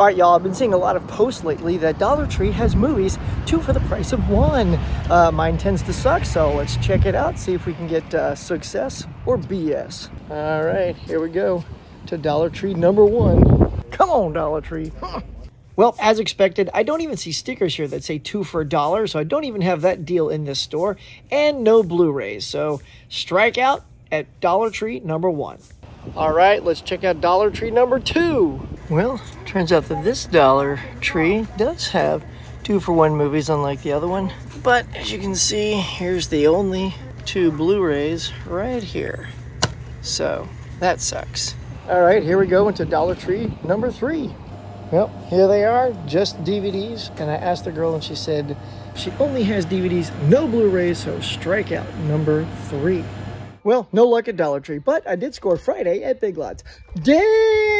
All right, y'all, I've been seeing a lot of posts lately that Dollar Tree has movies two for the price of one. Uh, mine tends to suck, so let's check it out, see if we can get uh, success or BS. All right, here we go to Dollar Tree number one. Come on, Dollar Tree. Well, as expected, I don't even see stickers here that say two for a dollar, so I don't even have that deal in this store, and no Blu-rays, so strike out at Dollar Tree number one. All right, let's check out Dollar Tree number two. Well, turns out that this Dollar Tree does have two for one movies, unlike the other one. But as you can see, here's the only two Blu-rays right here. So that sucks. All right, here we go into Dollar Tree number three. Well, here they are, just DVDs. And I asked the girl and she said she only has DVDs, no Blu-rays, so strike out number three. Well, no luck at Dollar Tree, but I did score Friday at Big Lots. Damn!